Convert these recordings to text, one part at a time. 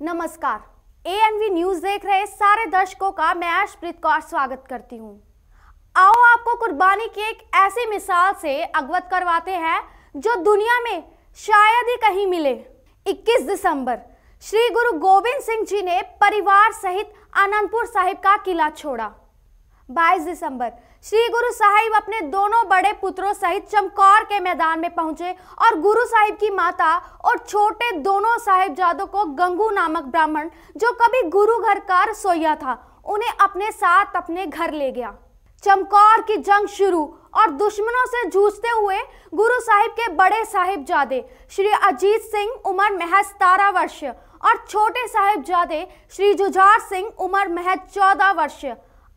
नमस्कार। ए न्यूज़ देख रहे सारे दर्शकों का मैं अर्शप्रीत कौर स्वागत करती हूँ। आओ आपको कुर्बानी की एक ऐसी मिसाल से अगवत करवाते हैं, जो दुनिया में शायद ही कहीं मिले। 21 दिसंबर, श्री गुरु गोविंद सिंह जी ने परिवार सहित आनंदपुर साहिब का किला छोड़ा। 22 दिसंबर। श्री गुरु साहिब अपने दोनों बड़े पुत्रों सहित चमकौर के मैदान में पहुँचे और गुरु साहिब की माता और छोटे दोनों साहिबजादों को गंगू नामक ब्राह्मण, जो कभी गुरु घर का रसोईया था, उन्हें अपने साथ अपने घर ले गया। चमकौर की जंग शुरू और दुश्मनों से जूझते हुए गुरु साहिब के बड़े साहिबजादे श्री अजीत सिंह उम्र महज सतारह वर्ष और छोटे साहिबजादे श्री जुझार सिंह उम्र महज चौदह वर्ष।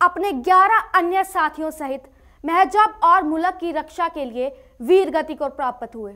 अपने 11 अन्य साथियों सहित महजब और मुल्क की रक्षा के लिए वीर गति को प्राप्त हुए।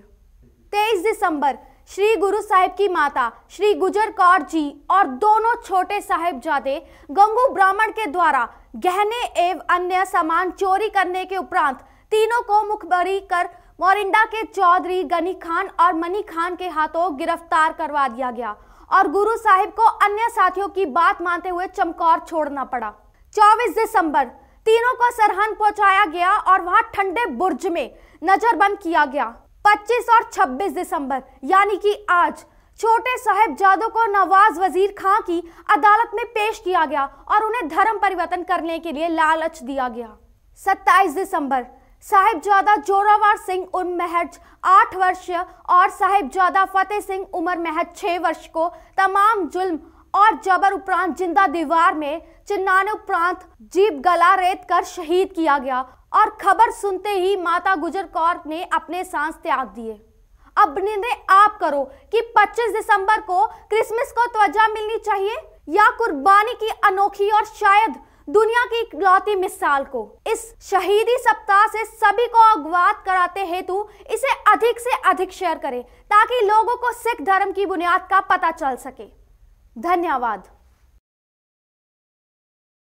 23 दिसंबर, श्री गुरु साहिब की माता, श्री गुजर कौर जी और दोनों छोटे साहिबजादे गंगू ब्राह्मण के द्वारा गहने एवं अन्य सामान चोरी करने के उपरांत तीनों को मुखबरी कर मोरिंडा के चौधरी गनी खान और मनी खान के हाथों गिरफ़्तार करवा दिया गया और गुरु साहिब को अन्य साथियों की बात मानते हुए चमकौर छोड़ना पड़ा। 24 दिसंबर, तीनों को सरहन पहुँचाया गया और वहाँ ठंडे बुर्ज में नजरबंद किया गया। 25 और 26 दिसंबर, यानी कि आज, छोटे साहेब जादो को नवाज़ वज़ीर खां की अदालत में पेश किया गया और उन्हें धर्म परिवर्तन करने के लिए लालच दिया गया। 27 दिसंबर, साहिबजादा जोरावर सिंह उम्र महज आठ वर्ष और साहिबजादा फतेह सिंह उमर महज छह वर्ष को तमाम जुल्म और जबर उपरांत ज़िंदा दीवार में चिन्नाने उपरांत जीप गला रेत कर शहीद किया गया और खबर सुनते ही माता गुजर कौर ने अपने सांस त्याग दिए। अब निर्णय आप करो कि 25 दिसंबर को क्रिसमस को त्वजा मिलनी चाहिए या कुर्बानी की अनोखी और शायद दुनिया की इकलौती मिसाल को। इस शहीदी सप्ताह से सभी को अवगत कराते हेतु इसे अधिक से अधिक शेयर करें ताकि लोगों को सिख धर्म की बुनियाद का पता चल सके। धन्यवाद।